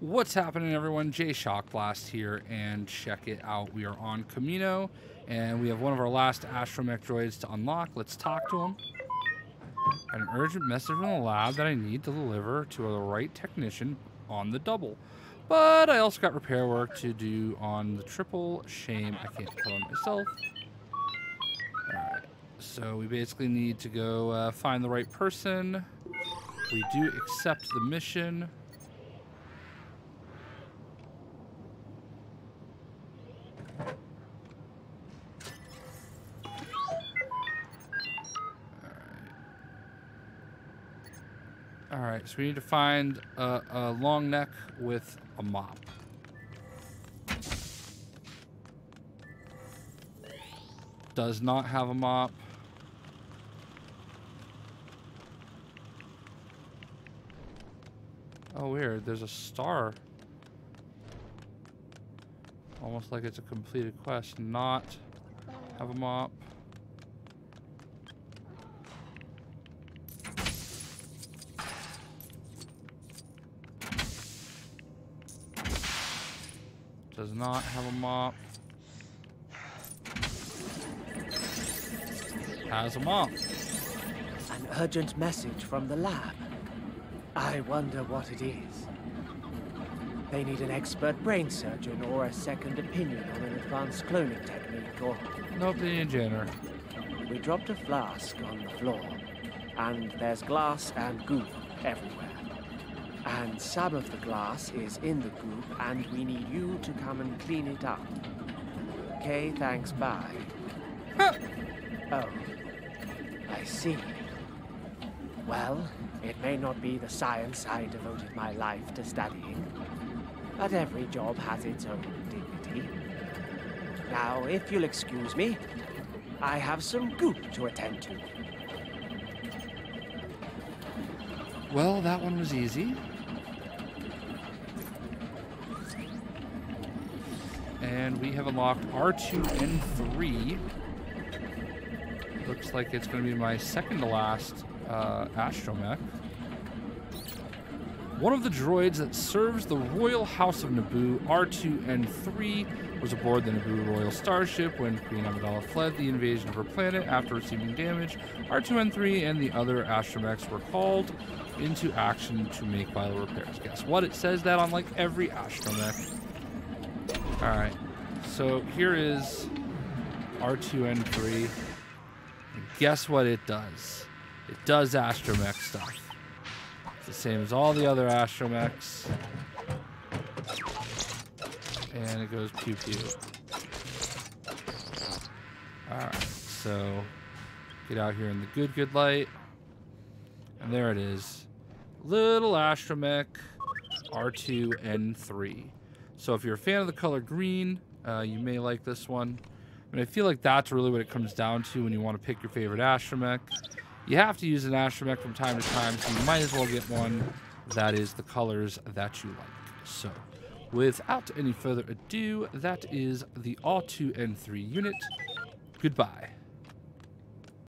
What's happening, everyone? Jay Shockblast here, and check it out. We are on Kamino, and we have one of our last astromech droids to unlock. Let's talk to him. An urgent message from the lab that I need to deliver to the right technician on the double. But I also got repair work to do on the triple. Shame I can't kill him myself. Alright, so we basically need to go uh, find the right person. We do accept the mission. Alright, so we need to find a, a long neck with a mop. Does not have a mop. Oh, weird. There's a star. Almost like it's a completed quest. Not have a mop. Does not have a mop. Has a mop. An urgent message from the lab. I wonder what it is. They need an expert brain surgeon or a second opinion on an advanced cloning technique or... Nope, they need a. We dropped a flask on the floor, and there's glass and goo everywhere. And some of the glass is in the goop, and we need you to come and clean it up. Okay, thanks, bye. oh, I see. Well, it may not be the science I devoted my life to studying, but every job has its own dignity. Now, if you'll excuse me, I have some goop to attend to. Well, that one was easy. And we have unlocked R2 and 3. Looks like it's going to be my second to last uh, astromech. One of the droids that serves the Royal House of Naboo, R2N3, was aboard the Naboo Royal Starship when Queen Amidala fled the invasion of her planet after receiving damage. R2N3 and the other astromechs were called into action to make vital repairs. Guess what? It says that on like every astromech. Alright, so here is R2N3. And guess what it does? It does astromech stuff. It's the same as all the other astromechs. And it goes pew pew. Alright, so get out here in the good, good light. And there it is. Little astromech R2N3. So if you're a fan of the color green, uh, you may like this one. I mean, I feel like that's really what it comes down to when you want to pick your favorite astromech. You have to use an astromech from time to time, so you might as well get one that is the colors that you like. So, without any further ado, that is the R2N3 unit. Goodbye.